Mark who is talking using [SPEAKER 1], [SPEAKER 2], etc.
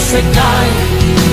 [SPEAKER 1] se cae